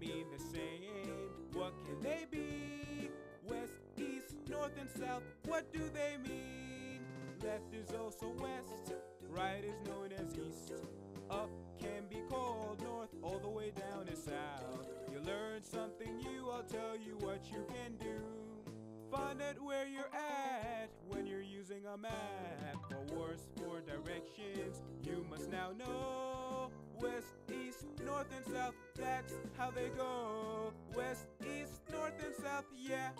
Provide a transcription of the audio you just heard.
Mean the same. What can they be? West, east, north, and south, what do they mean? Left is also west, right is known as east. Up can be called north, all the way down is south. You learn something new, I'll tell you what you can do. Find out where you're at when you're using a map. For worse, for directions, you must now know. North, and south, that's how they go. West, east, north, and south, yeah.